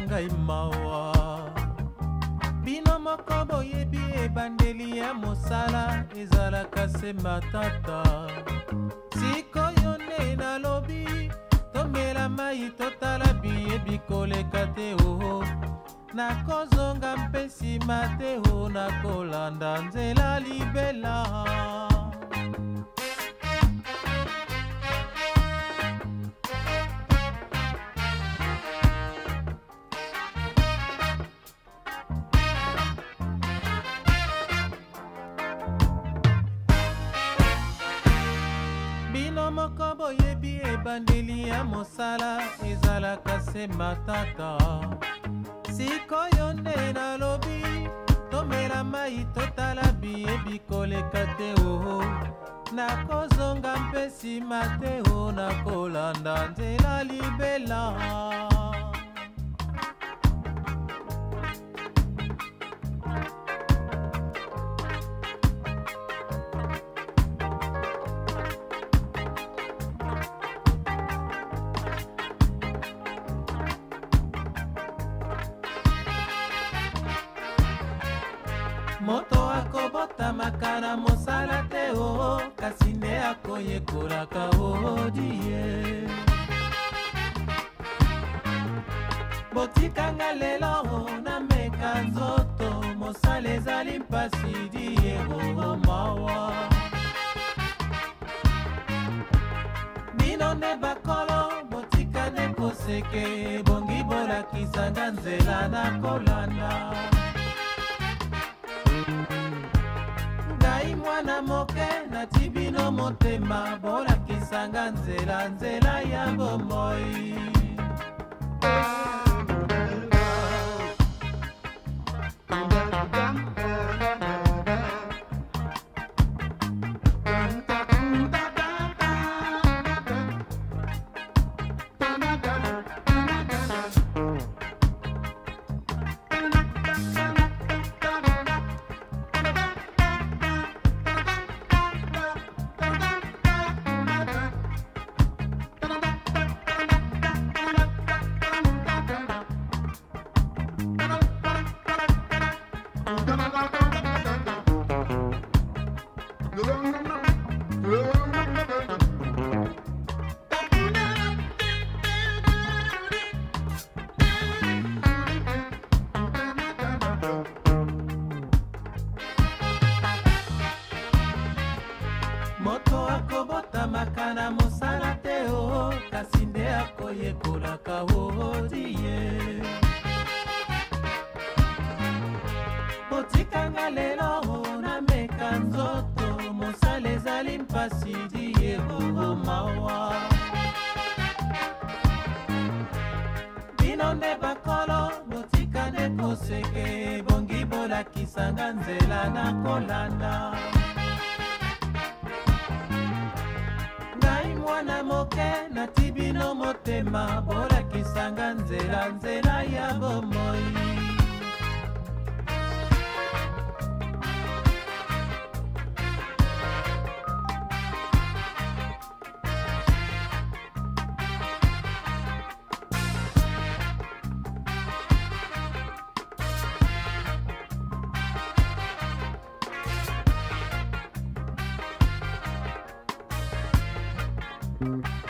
na ngai mawa bino moko boyebi ebandeli ya mosala ezalaka se matata sikoyo nde nalobi tomela mai totala biyebi koleka te oho nakozonga mpe nsima te o nakolanda nzela libela yo moko boyebi ebandeli ya mosala ezalaka se matata sikoyo nde nalobi tomela mai totala biyebi koleka te oo nakozonga mpe nsima te o nakolanda nzela libela moto akobotamaka na mosala te o kasi nde akoyekolaka odie botikanga lelo na meka nzoto mosala ezali mpasi die omawa bino nde bakolo botika nde koseke ebongi bolakisanga nzela na kolanda mwana moke nati bino motema bolakisanga nzela nzela ya bomoi thank you moto akobotamaka na mosala te o kasi nde akoyekolaka odi ye botikanga lelo nameka nzoto mosala ezali mpasi di ye omawa bino nde bakolo botika nde koseke ebongi bolakisanga nzela na kolanda nakati bino motema bolakisanga nzela nzela ya bomoi thank mm -hmm. you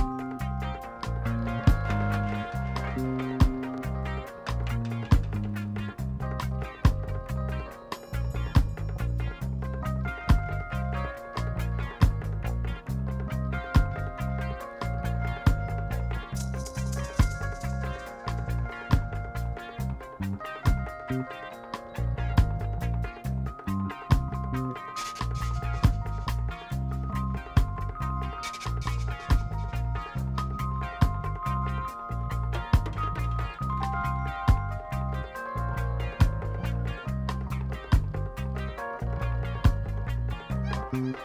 Thank